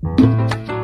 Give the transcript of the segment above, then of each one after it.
Música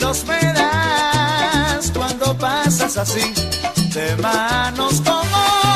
Los me das cuando pasas así, de manos como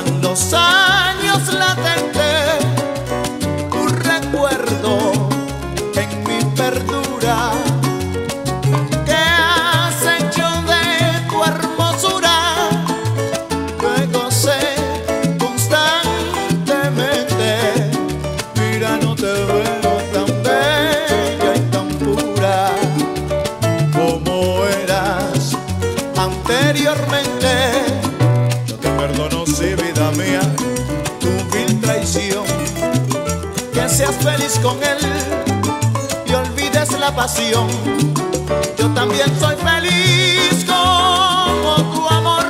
pasan los años latente, tu recuerdo. feliz con él y olvides la pasión. Yo también soy feliz como tu amor.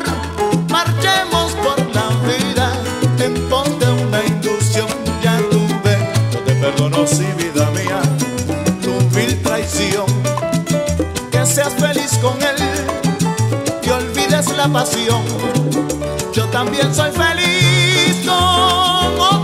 Marchemos por la vida en pos de una ilusión. Ya tuve, no te perdono si vida mía, tu vil traición. Que seas feliz con él y olvides la pasión. Yo también soy feliz como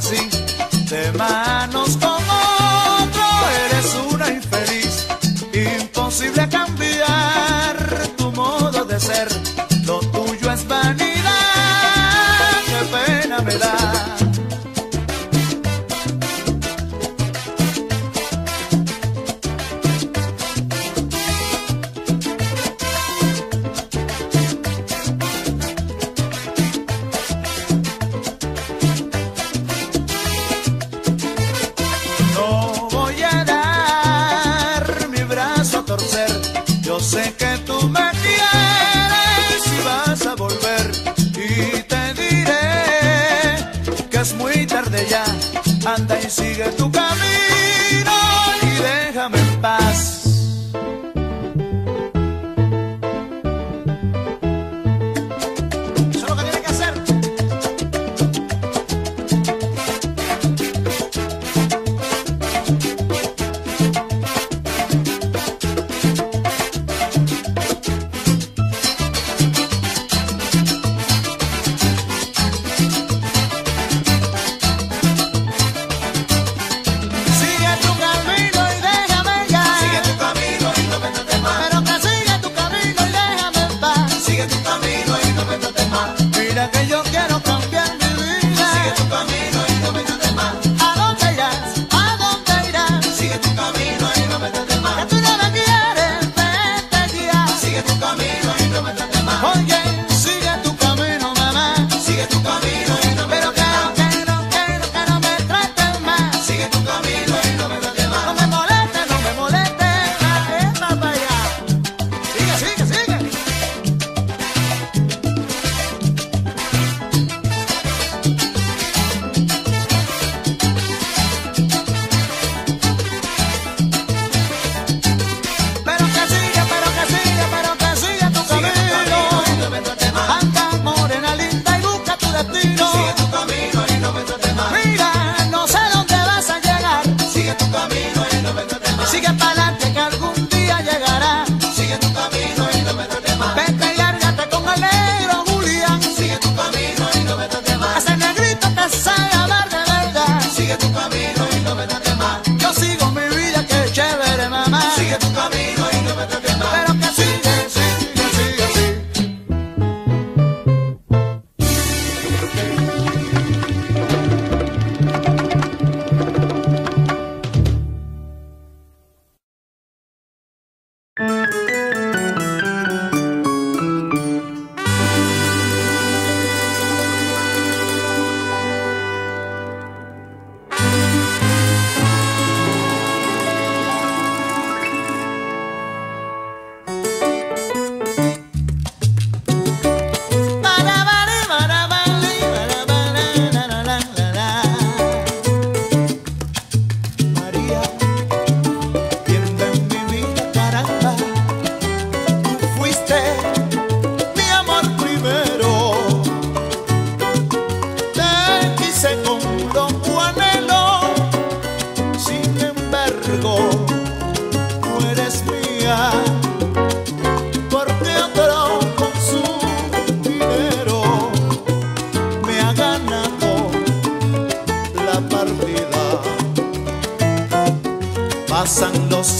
de manos como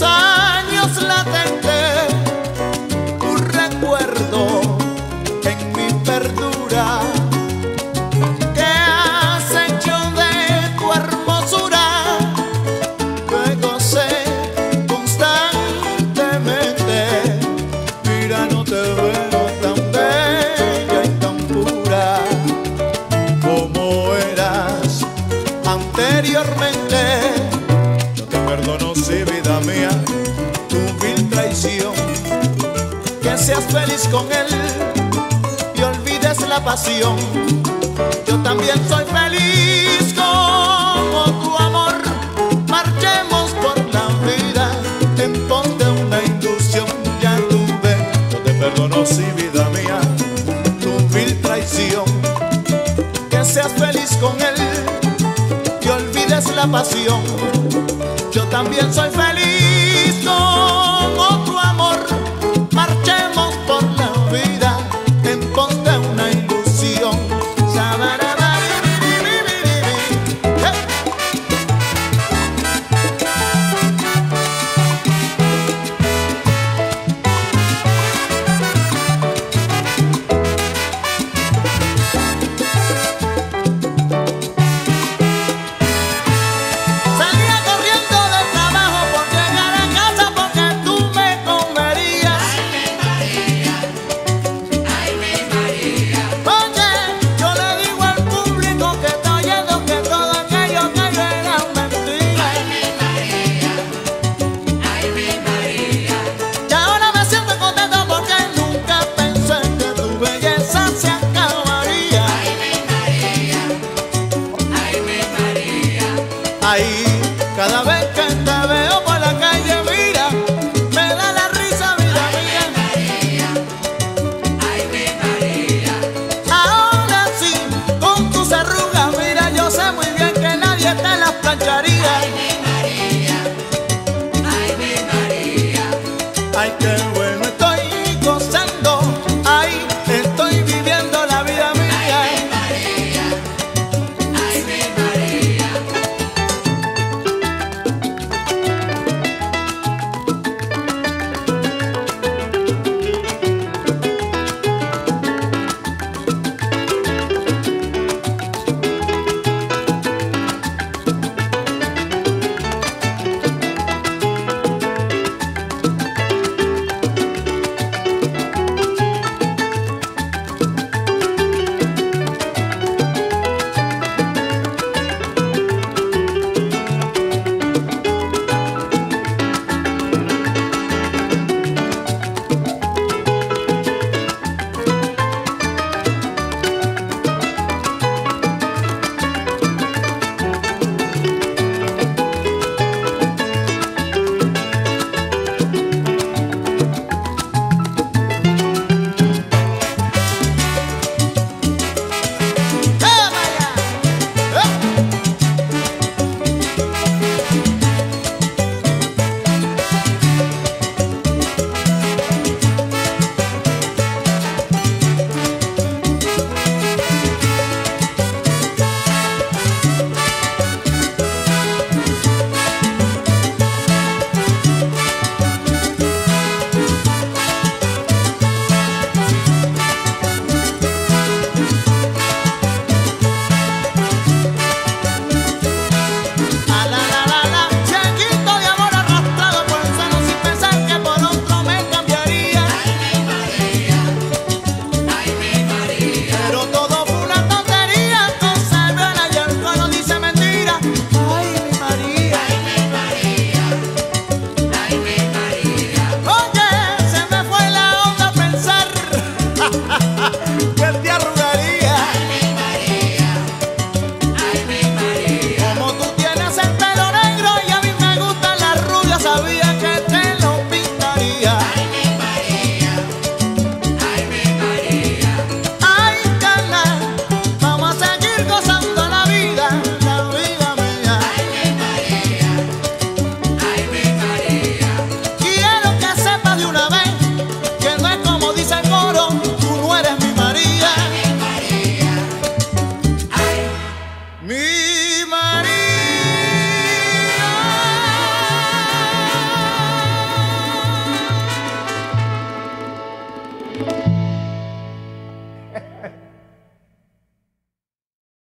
años latente. con él y olvides la pasión. Yo también soy feliz como tu amor. Marchemos por la vida en pos de una ilusión. Ya tuve, yo te perdono si vida mía, tu vil traición. Que seas feliz con él y olvides la pasión. Yo también soy feliz.